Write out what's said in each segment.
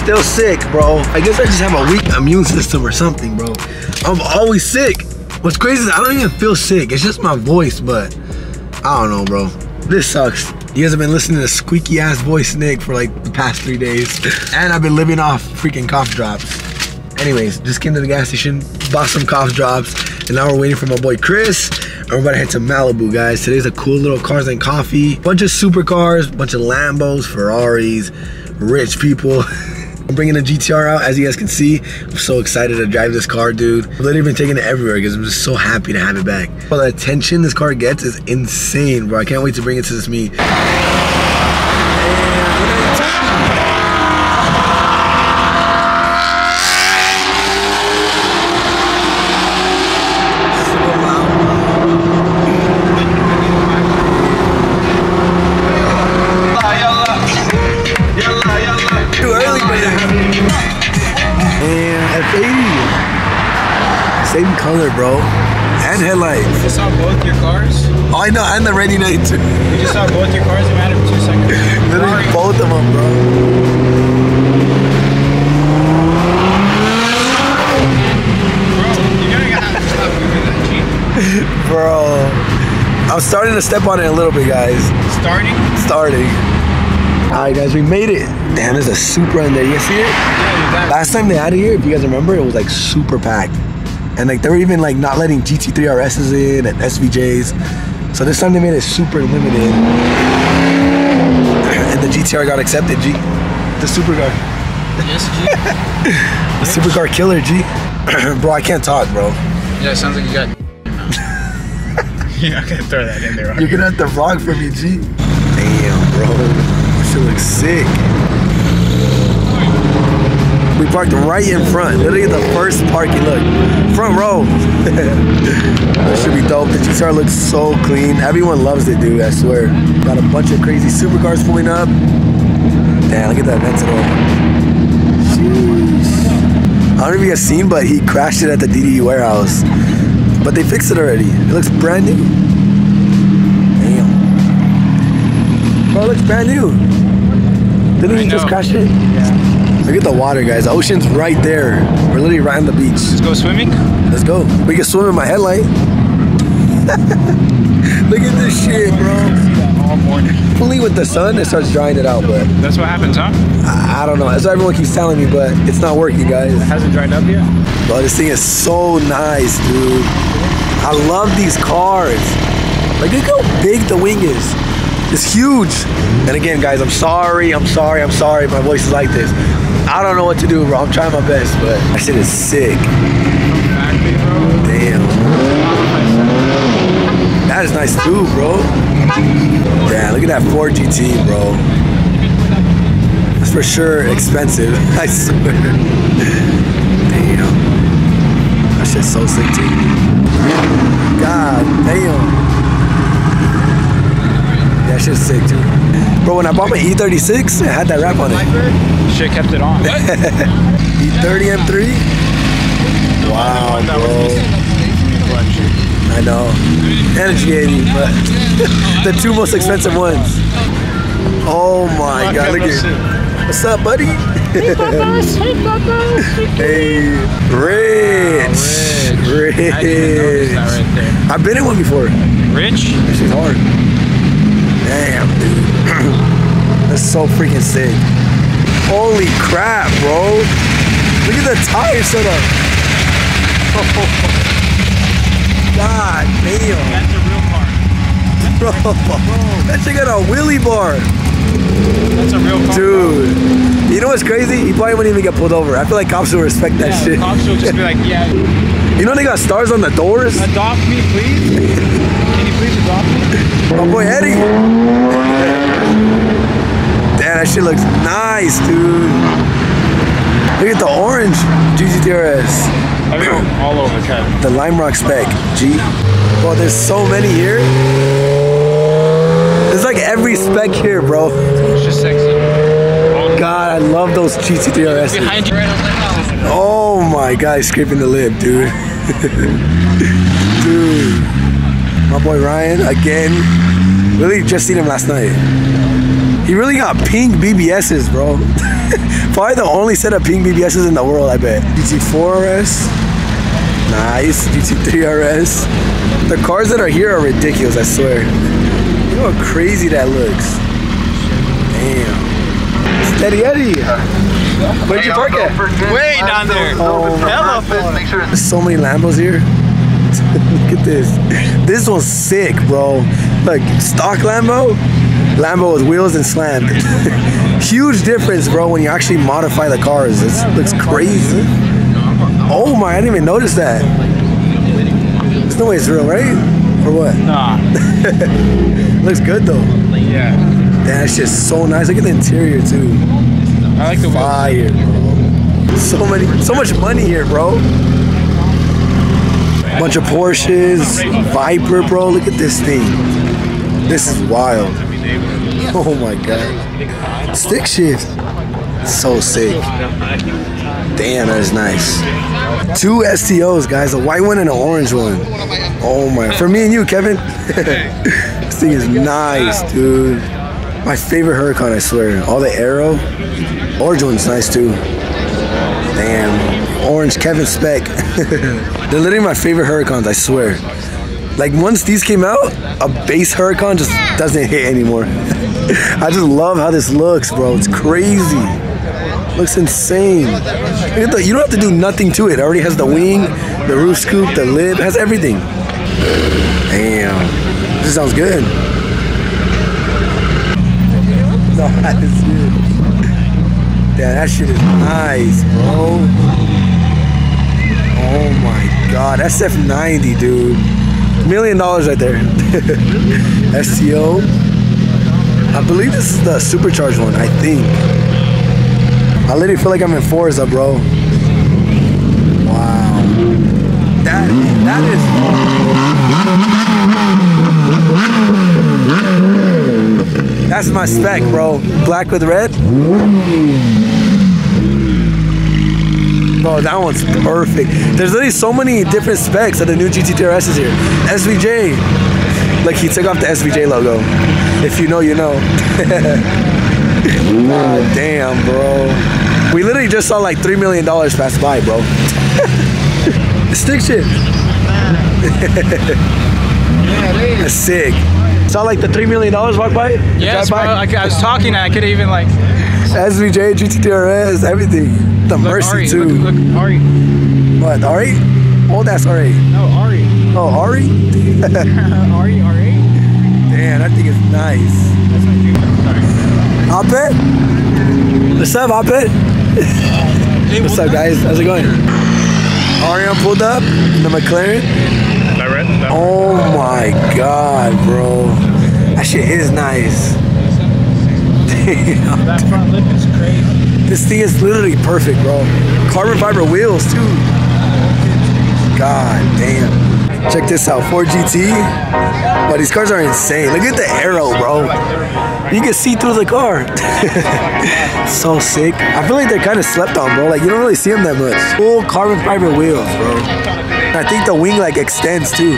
still sick, bro. I guess I just have a weak immune system or something, bro. I'm always sick. What's crazy is I don't even feel sick. It's just my voice, but I don't know, bro. This sucks. You guys have been listening to squeaky ass voice Nick for like the past three days. And I've been living off freaking cough drops. Anyways, just came to the gas station, bought some cough drops, and now we're waiting for my boy Chris. And we're about to head to Malibu, guys. Today's a cool little cars and coffee. Bunch of supercars, bunch of Lambos, Ferraris, rich people. I'm bringing the GTR out, as you guys can see. I'm so excited to drive this car, dude. I've literally been taking it everywhere because I'm just so happy to have it back. Well, the attention this car gets is insane, bro. I can't wait to bring it to this meet. You just saw both your cars? Oh, I know, and the ready night too. You just saw both your cars in a matter of two seconds. Literally Ferrari. both of them, bro. Bro, you're gonna have to stop moving that Jeep. Bro. I'm starting to step on it a little bit, guys. Starting? Starting. Alright, guys, we made it. Damn, there's a Supra in there. You see it? Yeah. Last time they had it here, if you guys remember, it was like super packed. And like they were even like not letting GT3 RSs in and SVJs. So this time they made it super limited. And the GTR got accepted, G. The supercar. Yes, G. The supercar killer, G. bro, I can't talk, bro. Yeah, it sounds like you got. You're not gonna throw that in there, You're you? gonna have to vlog for me, G. Damn, bro. This shit looks sick. We parked right in front. Literally the first parking. Look, front row. that should be dope. The GTR looks so clean. Everyone loves it, dude. I swear. Got a bunch of crazy supercars pulling up. Damn, look at that Aventador. Jeez. I don't know if you guys seen, but he crashed it at the DDE warehouse. But they fixed it already. It looks brand new. Damn. Bro, it looks brand new. Didn't he just crash it? Yeah. Look at the water, guys. The ocean's right there. We're literally right on the beach. Let's go swimming? Let's go. We can swim in my headlight. Look at this shit, bro. All morning. Only with the sun, it starts drying it out, but That's what happens, huh? I, I don't know. That's what everyone keeps telling me, but it's not working, guys. It Hasn't dried up yet? Bro, this thing is so nice, dude. I love these cars. Like, look how big the wing is. It's huge. And again, guys, I'm sorry, I'm sorry, I'm sorry. My voice is like this. I don't know what to do, bro. I'm trying my best, but that shit is sick. Damn. That is nice too, bro. Damn, look at that Ford GT, bro. That's for sure expensive. I swear. Damn. That shit's so sick too. God damn. That shit's sick too. Bro, when I bought my E36, it had that wrap on it. Shit kept it on. E30 M3? Wow, bro. I know. And a G80, but the two most expensive ones. Oh my god, look at What's up, buddy? hey, Rich. Rich. I didn't notice that right there. I've been in one before. Rich? This is hard. Damn, dude. That's so freaking sick. Holy crap, bro. Look at the tire setup. God damn. That's a real car. Bro, that shit got a wheelie bar. That's a real car. Dude. You know what's crazy? He probably wouldn't even get pulled over. I feel like cops will respect that shit. cops will just be like, yeah, You know they got stars on the doors? adopt me, please. Can you please adopt me? My boy Eddie. Damn, that shit looks nice, dude. Look at the orange GGTRS. Everyone all over, Kev. The Lime Rock spec, G. Bro, there's so many here. There's like every spec here, bro. It's just sexy. God, I love those GT3RS. Behind you. Oh my god, he's scraping the lip, dude. dude. My boy Ryan, again. Really just seen him last night. He really got pink BBSs, bro. Probably the only set of pink BBSs in the world, I bet. GT4 RS. Nice. GT3 RS. The cars that are here are ridiculous, I swear. Look how crazy that looks. Damn. Steady Eddie. Where'd you park at? Way down there. Oh, Hello. There's so many Lambos here. Look at this. This one's sick, bro. Like stock Lambo, Lambo with wheels and slammed. Huge difference, bro, when you actually modify the cars. It looks crazy. Oh my, I didn't even notice that. There's no way it's real, right? Or what? Nah. Looks good though. Yeah. Damn, that's just so nice. Look at the interior too. I like the. Fire, bro. So many, so much money here, bro. Bunch of Porsches, Viper, bro. Look at this thing. This is wild. Oh my god. Stick shift. So sick. Damn, that is nice. Two STOs, guys. A white one and an orange one. Oh my. For me and you, Kevin. this thing is nice, dude. My favorite Huracan, I swear. All the aero. Orange one's nice too. Damn. Orange Kevin spec. They're literally my favorite Huracans, I swear. Like once these came out, a base Huracan just doesn't hit anymore. I just love how this looks, bro. It's crazy. Looks insane. You don't have to do nothing to it. It already has the wing, the roof scoop, the lid, it has everything. Damn. This sounds good. That is good. That shit is nice, bro. Oh my god, SF90, dude. Million dollars right there. STO. I believe this is the supercharged one, I think. I literally feel like I'm in Forza, bro. Wow. That that is That's my spec, bro. Black with red. Bro, that one's perfect. There's literally so many different specs of the new GT3 RS is here. SVJ. Like he took off the SVJ logo. If you know, you know. God damn, bro. We literally just saw like $3 million pass by, bro. Stick shift. That's sick. Saw like the $3 million walk by? Yes, bro. by? I, I was talking and I could even like. SVJ, GT3 RS, everything. The Look, Mercy Ari, too. Look, look, Ari. What, Ari? Oh, that's Ari. No, Ari. Oh, Ari? Ari, Ari. Damn, that thing is nice. That's my favorite. Sorry. Opet? What's up, Opet? Hey, What's up, guys? How's it going? Ariane pulled up in the McLaren. That red? That Oh my god, bro. That shit is nice. That front lip is crazy. This thing is literally perfect, bro. Carbon fiber wheels, too. God damn. Check this out, Ford GT. But these cars are insane. Look at the aero, bro. You can see through the car. so sick. I feel like they're kind of slept on, bro. Like you don't really see them that much. Full carbon fiber wheels, bro. I think the wing like extends too.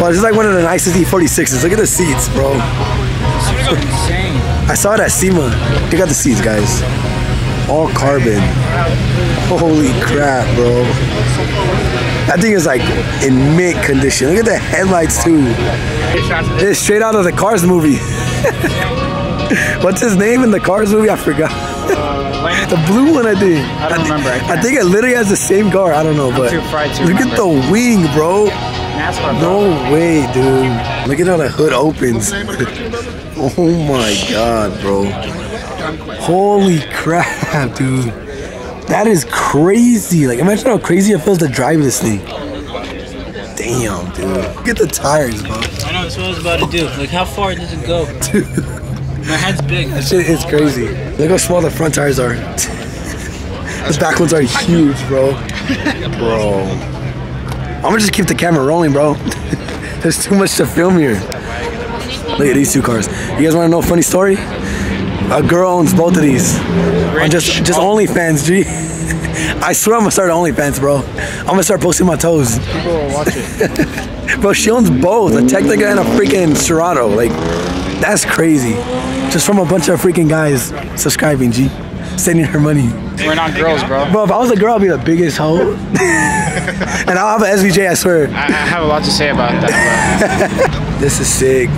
Well, it's just like one of the nicest E46s. Look at the seats, bro. I saw it at SEMA. Check out the seats, guys. All carbon. Holy crap, bro. That thing is like in mint condition. Look at the headlights too. It's straight out of the Cars movie. What's his name in the Cars movie? I forgot. the blue one, I think. I don't thi- remember. I I, think it literally has the same car. I don't know, but fried to look at the wing, bro. NASCAR. bro. No way, dude. Look at how the hood opens. oh my god, bro. Holy crap, dude. That is crazy. Like, imagine how crazy it feels to drive this thing. Damn, dude. Look at the tires, bro. I know that's what I was about to do. Like, how far does it go? My head's big. That shit is crazy. Look how small the front tires are. the back ones are huge, bro. Bro. I'm gonna just keep the camera rolling, bro. There's too much to film here. Look at these two cars. You guys wanna know a funny story? A girl owns both of these. On just just OnlyFans, G. I swear I'm gonna start OnlyFans, bro. I'm gonna start posting my toes. People will watch it. Bro, she owns both, a Tecnica and a freaking Sterrato. Like, that's crazy. Just from a bunch of freaking guys subscribing, G. Sending her money. We're not girls, bro. Bro, if I was a girl, I'd be the biggest hoe. and I'll have an SVJ, I swear. I, I have a lot to say about that. This is sick.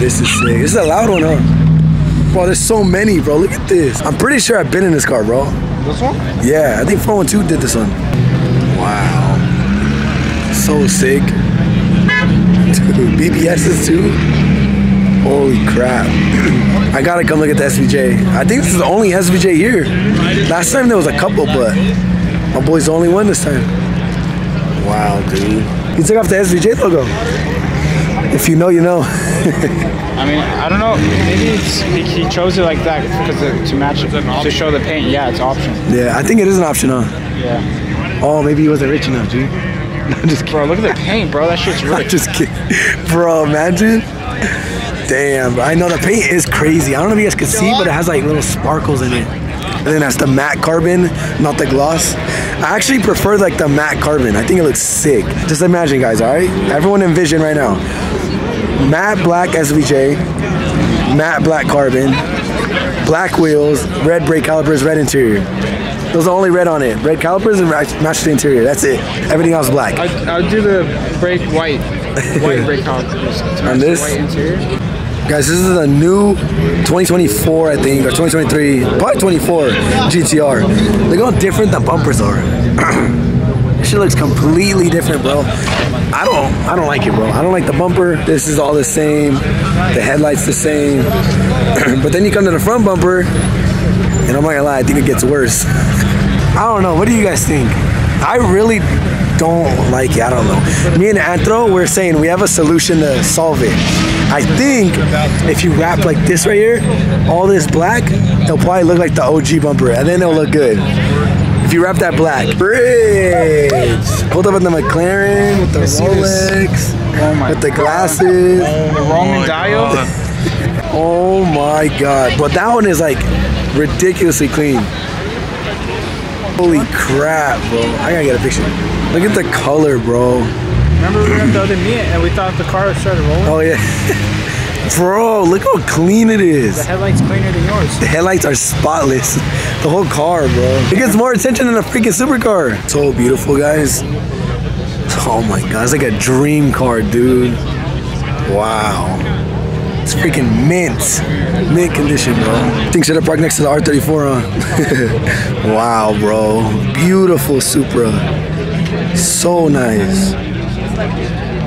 This is sick. This is a loud one, huh? Bro, there's so many, bro. Look at this. I'm pretty sure I've been in this car, bro. This one? Yeah, I think 412 did this one. Wow. So sick. Dude, BBS's too? Holy crap. I gotta come look at the SVJ. I think this is the only SVJ here. Last time there was a couple, but my boy's the only one this time. Wow, dude. He took off the SVJ logo. If you know, you know. I mean, I don't know. Maybe it's, he, chose it like that because to match it, to show the paint. Yeah, it's optional. yeah, I think it is an option, huh? Yeah. Oh, maybe he wasn't rich enough, G. I'm just kidding. Bro, look at the paint, bro. That shit's I'm just kidding. Bro, imagine. Damn, I know the paint is crazy. I don't know if you guys can see, but it has like little sparkles in it. And then that's the matte carbon, not the gloss. I actually prefer like the matte carbon. I think it looks sick. Just imagine, guys, all right? Everyone envision right now. Matte black SVJ, matte black carbon, black wheels, red brake calipers, red interior. Those are only red on it. Red calipers and match the interior. That's it. Everything else black. I'll, I'll do the brake white. White brake calipers. the this? White interior. Guys, this is a new 2024, I think, or 2023, probably 24 GTR. Look how different the bumpers are. this shit looks completely different, bro. I don't, I don't like it, bro. I don't like the bumper. This is all the same. The headlights the same. but then you come to the front bumper, and I'm not gonna lie, I think it gets worse. I don't know. What do you guys think? I really don't like it. I don't know. Me and Anthro, we're saying we have a solution to solve it. I think if you wrap like this right here, all this black, it'll probably look like the OG bumper, and then it'll look good. If you wrap that black, bridge. Pulled up with the McLaren, with the. Rolex, Oh my with the glasses. The Roman dial. Oh my god. But that one is like ridiculously clean. Holy crap, bro. I gotta get a picture. Look at the color, bro. Remember we were at the other meet and we thought the car started rolling? Oh yeah. bro, look how clean it is. The headlight's cleaner than yours. The headlights are spotless. The whole car, bro. It gets more attention than a freaking supercar. So beautiful, guys. Oh my god, it's like a dream car, dude. Wow. It's freaking mint. Mint condition, bro. Think should have parked next to the R34, huh? wow, bro. Beautiful Supra. So nice.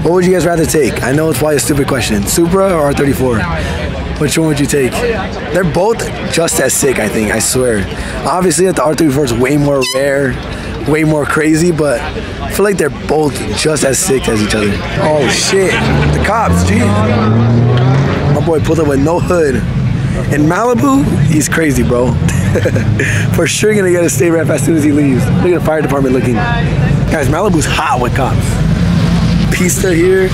What would you guys rather take? I know it's probably a stupid question. Supra or R34? Which one would you take? They're both just as sick, I think, I swear. Obviously, the R34 is way more rare, way more crazy, but I feel like they're both just as sick as each other. Oh shit, the cops, gee. My boy pulled up with no hood. In Malibu, he's crazy, bro. For sure gonna get a state rep as soon as he leaves. Look at the fire department looking. Guys, Malibu's hot with cops. Pista here.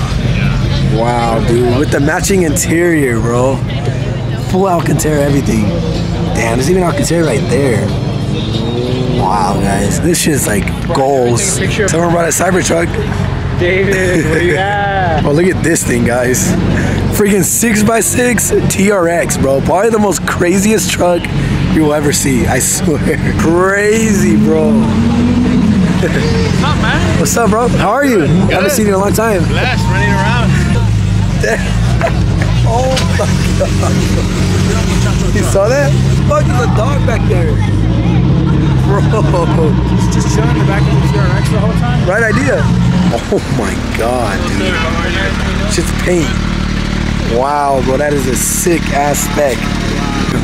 Wow, dude. With the matching interior, bro. Full Alcantara, everything. Damn, there's even Alcantara right there. Wow, guys. This shit's like goals. Take a picture of- Someone brought a Cybertruck. David, where you at? Oh, look at this thing, guys. Freaking 6x6 TRX, bro. Probably the most craziest truck you will ever see. I swear. Crazy, bro. What's up, man? What's up, bro? How are you? I haven't seen you in a long time. Blessed, running around. Oh my god. You saw that? Fuck, there's a dog back there. Bro. He's just chilling in the back of the TRX the whole time? Right idea. Oh my god, dude. Shit's paint. Wow, bro, that is a sick ass spec.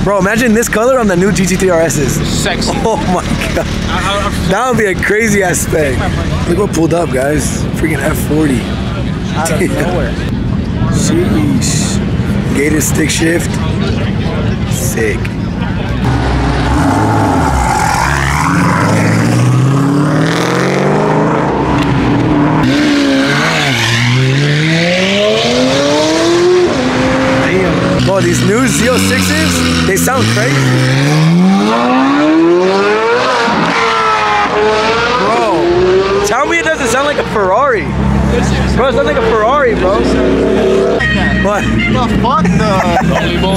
Bro, imagine this color on the new GT3 RSs. Sexy. Oh my god. That would be a crazy ass spec. Look what pulled up, guys. Freaking F40. Out of nowhere. Sheesh. Gated stick shift. Sick. Damn. Bro, these new Z06s, they sound crazy. Bro, tell me it doesn't sound like a Ferrari. Bro, it's not like a Ferrari, bro. What? The fuck the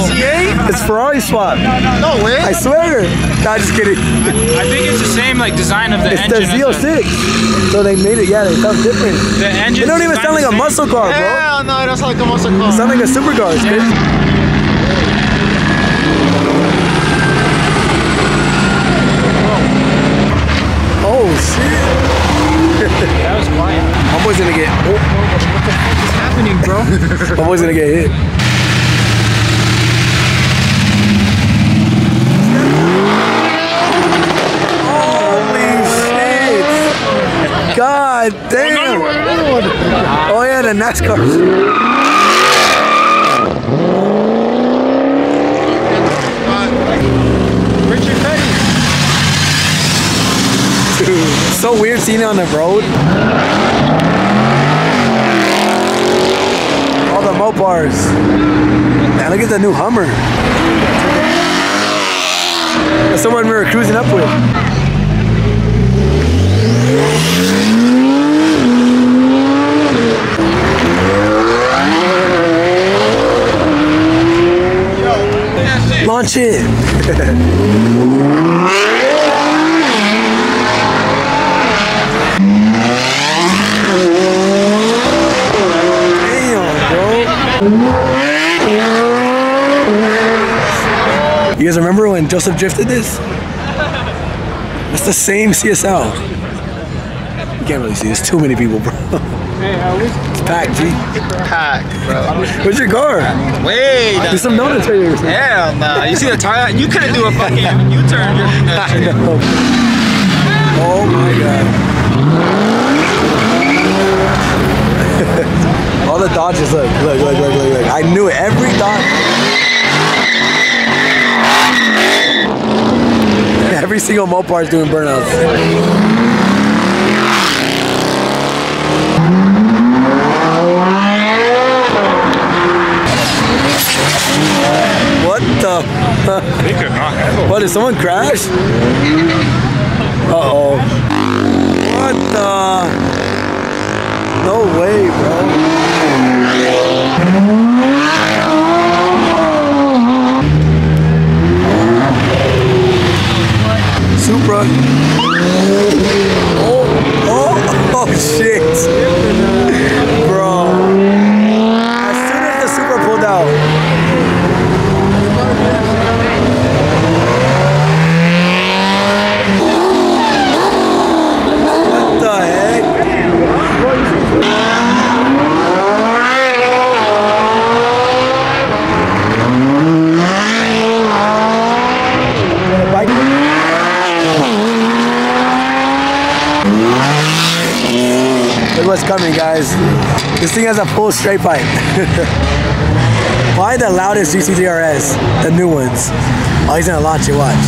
C8? It's Ferrari swap. No way. I swear. Nah, just kidding. I think it's the same like design of the It's the engine. as Z06. So they made it, yeah, they sound different. The, the engine. They don't even sound like a muscle car, bro. Hell no, that's like a muscle car. They sound like a supercar. It's crazy. Oh shit. That was quiet. My boy's gonna get oh, What's happening, bro? my boy's gonna get hit. Holy shit. God damn. Oh yeah, the NASCAR. So weird seeing it on the road. All the Mopars. Man, look at the new Hummer. That's the one we were cruising up with. Launch it. Damn, bro. You guys remember when Joseph drifted this? That's the same CSL. You can't really see. There's too many people, bro. It's packed, G. Pack, bro. Where's your car? Way Do some donuts right here. Hell no. You see the tire? You couldn't do a fucking U-turn. I know. Oh my god. All the dodges, look, look, look, look, look, look. I knew it. Every dodge. Every single Mopar is doing burnouts. What the? What, did someone crash? Uh-oh. What the? No way, bro. Supra. Oh, oh, oh, shit. Bro. As soon as the Supra pulled out. What the heck? Look what's coming, guys. This thing has a full straight pipe. Why the loudest GT3RS? The new ones. Oh, he's gonna launch it, watch.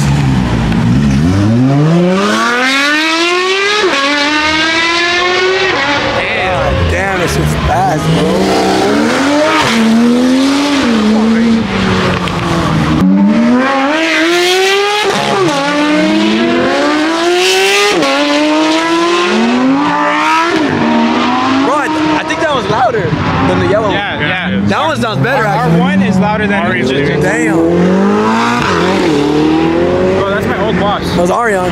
God damn, this shit's fast, bro. Bro, I, I think that was louder than the yellow Yeah, one. yeah. That one sounds better, actually. R1 is louder Damn. Bro, oh, that's my old boss. That was Arion.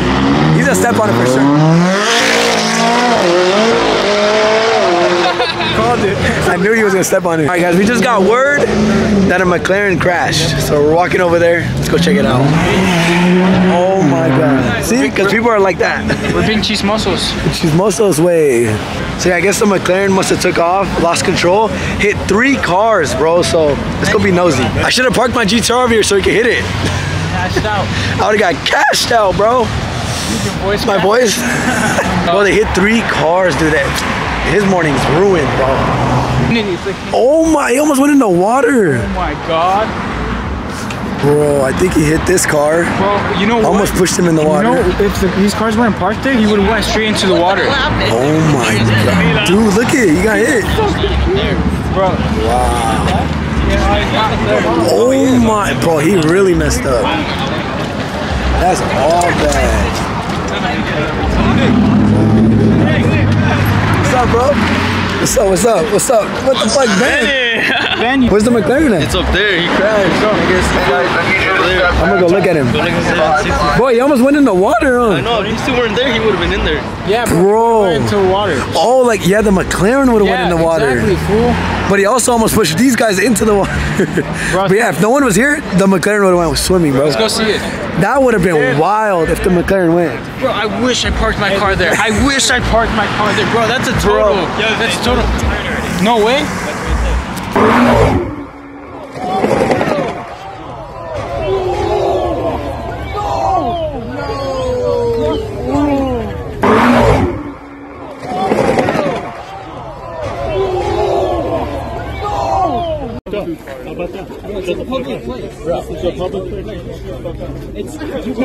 He's gonna step on it for sure. Called it. I knew he was gonna step on it. All right, guys, we just got word that a McLaren crashed. So we're walking over there. Let's go check it out. Oh my God. See, because people are like that. We're being chismosos. Chismoso's way. So yeah, I guess the McLaren must have took off, lost control, hit three cars, bro. So it's gonna be nosy. I should have parked my GTR over here so he could hit it. Cashed out. I would have got cashed out, bro. Your voice My voice? boys. bro, they hit three cars, dude. That his morning's ruined, bro. Oh my, he almost went in the water. oh my god. Bro, I think he hit this car. Bro, you know what? Almost pushed him in the water. You know, if the, these cars weren't parked there, he would have went straight into the water. Oh my god. Dude, look at it. He got hit. Bro, Wow. Oh my, bro, he really messed up. That's all bad. What's up, bro? What's up? What's up? What's up? What the fuck, Ben? Ben, Where's the McLaren at? It's up there. He crashed. I guess. Over there. I'm gonna go look at him. Go look at that. Boy, he almost went in the water, I huh? know. If you two weren't there, he would have been in there. Yeah, Bro. Into the water. Oh, like yeah, the McLaren would have Yeah, went in the water. exactly, fool. But he also almost pushed these guys into the water. but yeah, if no one was here, the McLaren would have went swimming, bro. Let's go see it. That would have been wild if the McLaren went. Bro, I wish I parked my car there. I wish I parked my car there. Bro, that's a total. that's total. No way.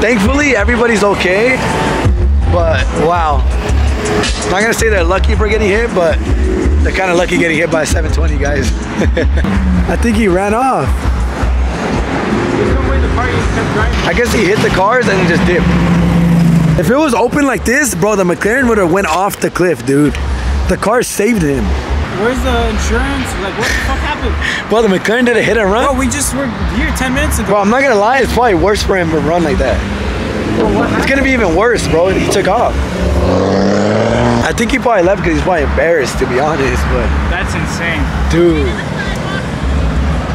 Thankfully, everybody's okay. But wow. I'm not gonna say they're lucky for getting hit, but they're kind of lucky getting hit by a 720, guys. I think he ran off. I guess he hit the cars and he just dipped. If it was open like this, bro, the McLaren would have went off the cliff, dude. The car saved him. Where's the insurance? Like, what the fuck happened? Bro, the McLaren did a hit and Bro, run. we just were here 10 minutes ago. Bro, I'm not gonna lie, it's probably worse for him to run like that. It's gonna be even worse, bro. He took off. I think he probably left because he's probably embarrassed, to be honest. But That's insane. dude,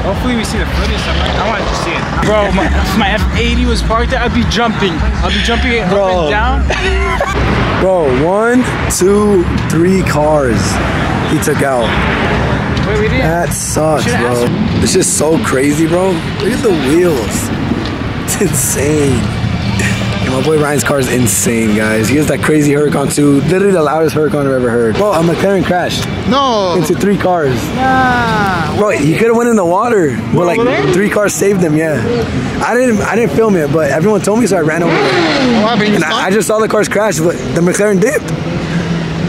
Hopefully we see the footage. I'm like, I want to see it. Bro, my, if my F80 was parked there, I'd be jumping. I'd be jumping it Bro. up and down. bro, one, two, three cars he took out. Wait, we didn't. That sucks, bro. It's just so crazy, bro. Look at the wheels. It's insane. My boy Ryan's car is insane, guys. He has that crazy Huracan too. Literally the loudest Huracan I've ever heard. Bro, a McLaren crashed No. into three cars. Nah. Bro, he could have went in the water, but like three cars saved him. Yeah, I didn't. I didn't film it, but everyone told me, so I ran over there. What happened? And I, I just saw the cars crash, but the McLaren dipped,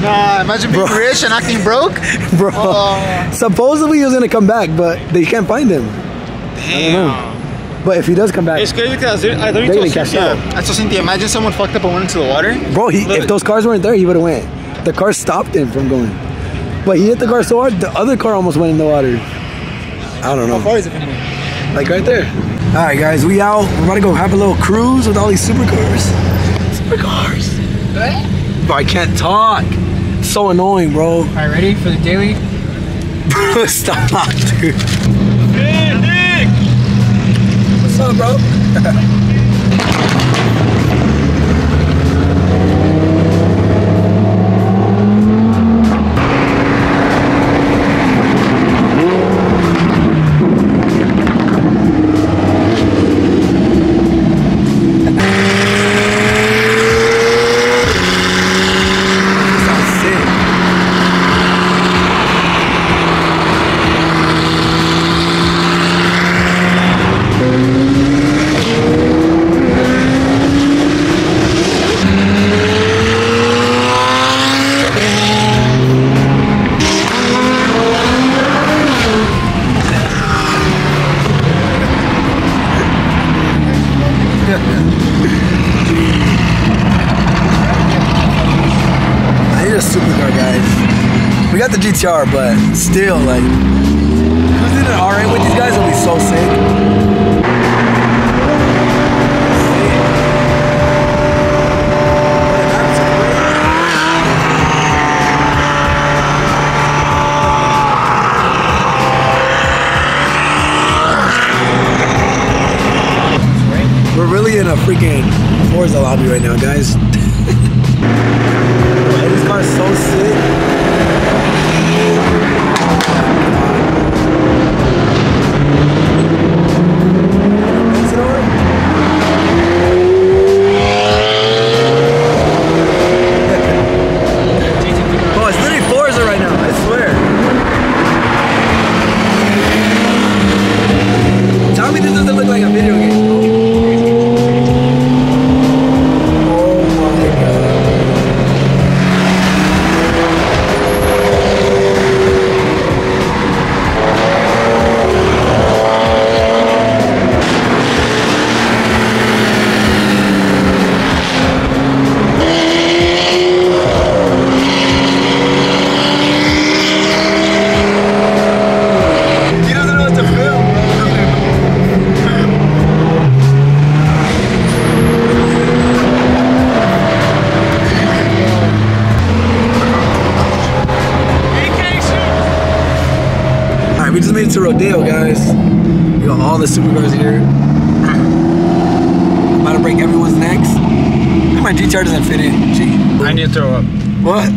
Nah, imagine being Bro. rich and acting broke. bro. Oh. Supposedly he was gonna come back, but they can't find him. Damn. But if he does come back, It's crazy because I They're literally getting told cashed Cynthia. I told Cynthia, imagine someone fucked up and went into the water. bro, he if those cars weren't there, he would have went. The car stopped him from going, but he hit the car so hard, the other car almost went in the water. I don't know. How far is it from here? Like right there. All right, guys, we out. We're about to go have a little cruise with all these supercars. Supercars. Bro, I can't talk. It's so annoying, bro. All right, ready for the daily? Stop, dude. Bro? but still, like, cruising an R8 with these guys will be so sick. We're really in a freaking Forza lobby right now, guys.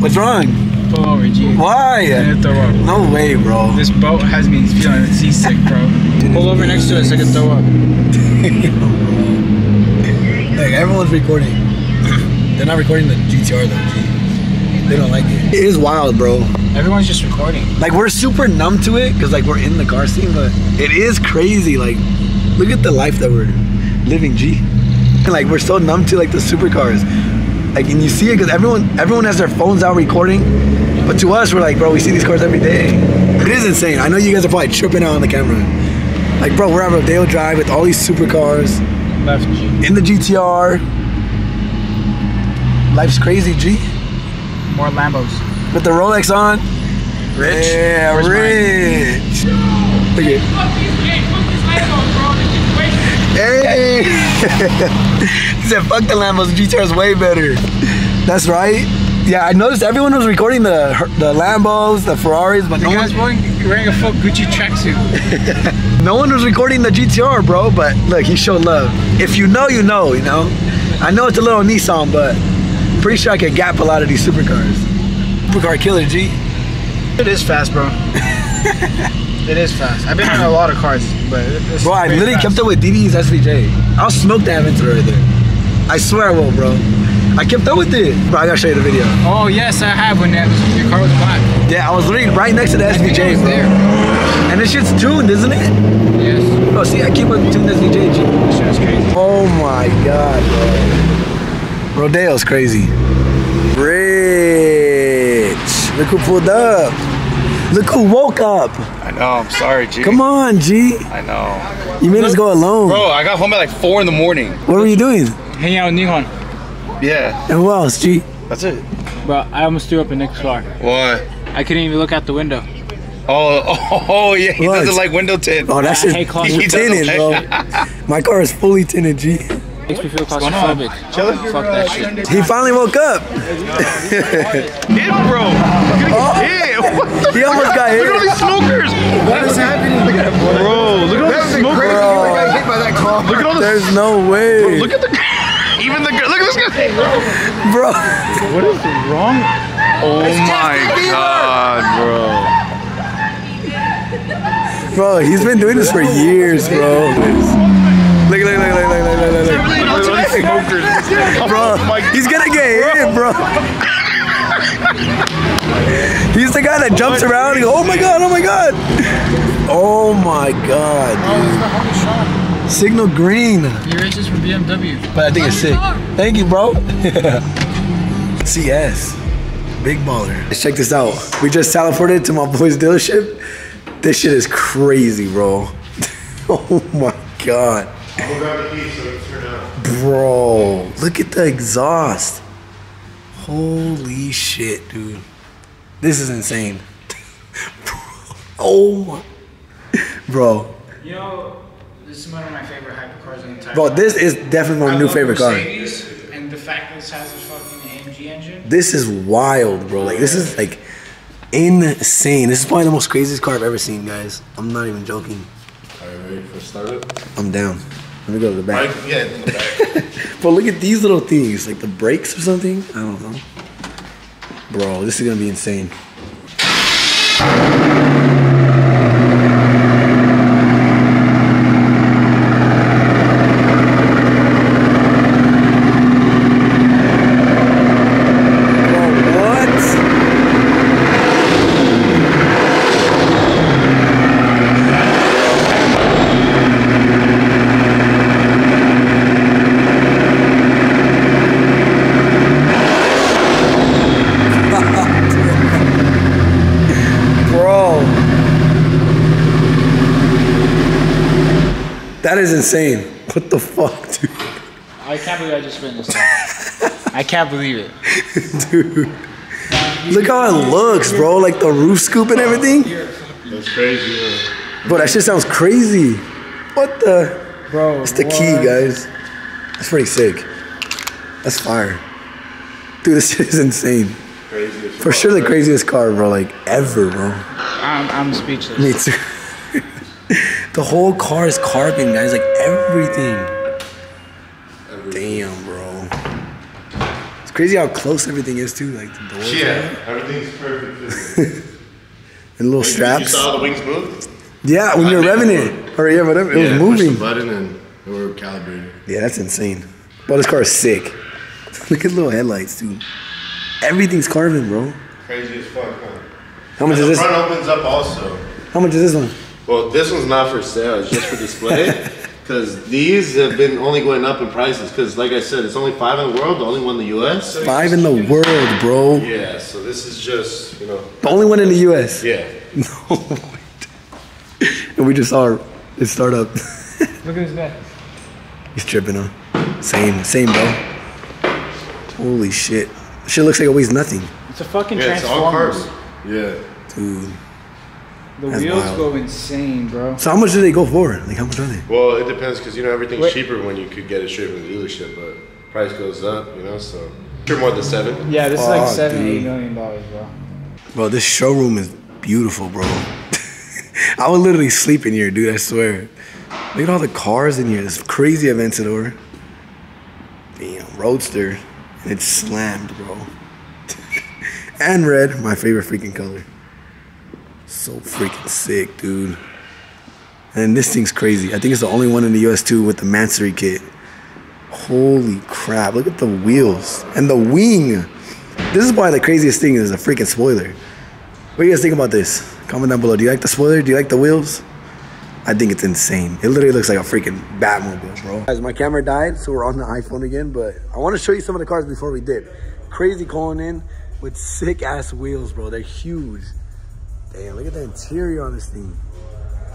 What's wrong? Pull over, G. I Why? throw up. No way, bro. This boat has me feeling seasick, bro. Pull over next to it so I can throw up. Like everyone's recording. They're not recording the GTR though. G. They don't like it. It is wild, bro. Everyone's just recording. Like we're super numb to it because like we're in the car scene, but it is crazy. Like, look at the life that we're living, G. And like we're so numb to like the supercars. Like, and you see it because everyone everyone has their phones out recording, but to us we're like, bro, we see these cars every day. It is insane. I know you guys are probably tripping out on the camera. Like, bro, we're at Rodeo Drive with all these supercars Left, in the GTR. Life's crazy, G. More Lambos. With the Rolex on. Rich? Yeah, Where's mine? rich. Look at Hey! he said, fuck the Lambos, the GTR's way better. That's right. Yeah, I noticed everyone was recording the the Lambos, the Ferraris, but no You guys one, wearing, wearing a full Gucci tracksuit. no one was recording the GTR, bro. But look, he showed love. If you know, you know, you know. I know it's a little Nissan, but pretty sure I could gap a lot of these supercars. Supercar killer, G. It is fast, bro. it is fast. I've been in a lot of cars, but it's Bro, I literally fast. kept up with DD's SVJ. I'll smoke that Aventura right there. I swear I will, bro. I kept up with it. Bro, I gotta show you the video. Oh yes, I have when that, your car was black. Yeah, I was literally right next to the I I SVJ, was bro. there. And this shit's tuned, isn't it? Yes. Oh, see, I keep up tuned SVJ. This shit is crazy. Oh my god, bro. Rodeo's crazy. Rich. Look who pulled up. Look who woke up. I know. I'm sorry, G. Come on, G. I know. You made us go alone. Bro, I got home at like four in the morning. What were you doing? Hanging out with Nihon. Yeah, And who else, G? that's it. Bro, I almost threw up in Nick's car. What? I couldn't even look out the window. Oh, oh, oh yeah. He What? doesn't like window tint. Oh, that I shit's hate closets. He tinted, bro. My car is fully tinted, G. Makes me feel claustrophobic. Fuck that shit. He finally woke up. Hit, bro. Oh. Yeah. What the He almost got hit. Look at all hit. these smokers. What is happening? Bro, look at all these smokers. Bro. got hit by that car. Look at all this. There's no way. Look at the. Even the. Look at this guy. Bro. What is wrong? Oh my god, bro. Bro, he's been doing this for years, bro. Look, look, look, look, look, look. Bro, he's gonna get hit, bro. He's the guy that jumps around and goes, oh my god, oh my god. Oh my god. Signal green. He races for BMW. But I think it's sick. Thank you, bro. CS. Big baller. Let's check this out. We just teleported to my boy's dealership. This shit is crazy, bro. oh my god. Bro, look at the exhaust. Holy shit, dude. This is insane. oh my. Bro. You know, this is one of my favorite hypercars in the entire Bro, this is definitely my I new love favorite car. Mercedes, And the fact that this has a fucking AMG engine. This is wild, bro. Like this is like insane. This is probably the most craziest car I've ever seen, guys. I'm not even joking. Are you ready for startup? I'm down. Let me go to the back. Right? Yeah, in the back. Bro, look at these little things, like the brakes or something. I don't know. Bro, this is gonna be insane. Bro, what? Bro. That is insane. What the fuck, dude? I can't believe I just witnessed that. I can't believe it. Dude. Look how it looks, bro. Like the roof scoop and everything. That's crazy. Yeah. Bro, that shit sounds crazy. What the? Bro, It's the key, guys. That's pretty sick. That's fire. Dude, this shit is insane. Crazy For sure the craziest car, bro. Like, ever, bro. I'm, I'm speechless. Me too. The whole car is carbon, guys. Like everything. Damn, bro. It's crazy how close everything is too. Like the doors. Yeah, everything's perfect. And little You straps. saw the wings move? Yeah, when you're revving it. Or yeah, whatever. It yeah, was push the moving. button and we were calibrated. Yeah, that's insane. Well, this car is sick. Look at the little headlights, dude. Everything's carbon, bro. Crazy as fuck, huh? How much And is the this? front opens up also. How much is this one? Well, this one's not for sale. It's just for display. Because these have been only going up in prices. Because, like I said, it's only five in the world. The only one in the U.S. Five in the world, bro. Yeah. So this is just, you know. The only one in the U.S. Yeah. No. wait. and we just saw it start up. Look at his neck. He's tripping, huh? Same, same, bro. Holy shit. Shit looks like it weighs nothing, It's a fucking Yeah. It's all transformer. carbon. Yeah. dude. The That's wheels wild. go insane, bro. So how much do they go for? Like how much are they? Well, it depends because you know everything's Wait. cheaper when you could get it straight from the dealership, but price goes up, you know. So sure more than seven. Yeah, this is like Fuck, seven, dude. eight million dollars, bro. Bro, this showroom is beautiful, bro. I would literally sleep in here, dude. I swear. Look at all the cars in here. This crazy Aventador. Damn, Roadster. And it's slammed, bro. and red, my favorite freaking color. So freaking sick, dude. And this thing's crazy. I think it's the only one in the US too with the Mansory kit. Holy crap, look at the wheels and the wing. This is probably the craziest thing is a freaking spoiler. What do you guys think about this? Comment down below. Do you like the spoiler? Do you like the wheels? I think it's insane. It literally looks like a freaking Batmobile, bro. Guys, my camera died, so we're on the iPhone again, but I want to show you some of the cars before we did. Crazy Cullinan with sick ass wheels, bro. They're huge. Damn, look at the interior on this thing.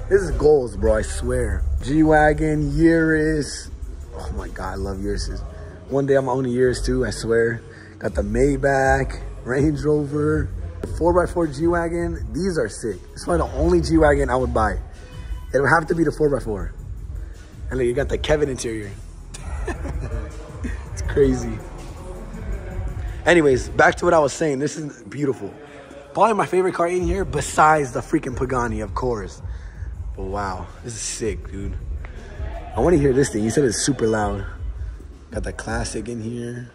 This is goals, bro, I swear. G-Wagon, Urus. Oh my God, I love Uruses. One day I'm gonna own a Urus too, I swear. Got the Maybach, Range Rover, 4x4 G-Wagon. These are sick. It's probably the only G-Wagon I would buy. It would have to be the 4x4. And look, you got the Kevin interior. it's crazy. Anyways, back to what I was saying. This is beautiful. Probably my favorite car in here besides the freaking Pagani, of course. But wow, this is sick, dude. I want to hear this thing. You said it's super loud. Got the classic in here.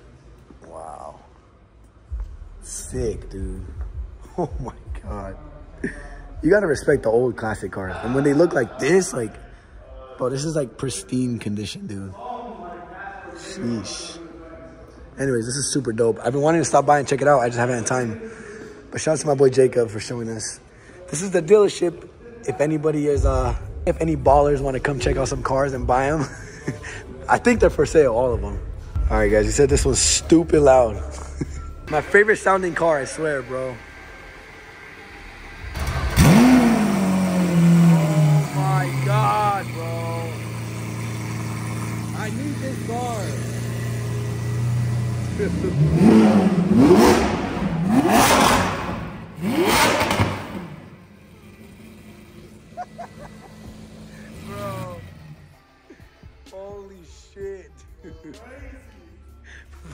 Wow. Sick, dude. Oh my god. You gotta respect the old classic cars. And when they look like this, like, bro, this is like pristine condition, dude. Sheesh. Anyways, this is super dope. I've been wanting to stop by and check it out. I just haven't had time. But shout out to my boy Jacob for showing us. This is the dealership. If anybody is, uh, if any ballers want to come check out some cars and buy them, I think they're for sale, all of them. All right, guys, you said this was stupid loud. my favorite sounding car, I swear, bro. Oh my God, bro. I need this car.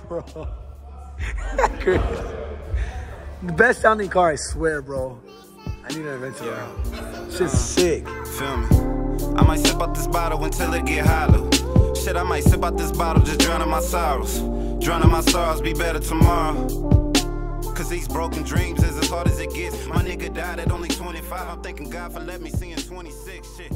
bro. The best sounding car, I swear, bro. I need an Aventador. Shit's uh, sick. Feel me? I might sip out this bottle until it get hollow. Shit, I might sip out this bottle, just drowning my sorrows. Drowning my sorrows, be better tomorrow. Cause these broken dreams is as hard as it gets. My nigga died at only 25. I'm thanking God for letting me see in 26. Shit.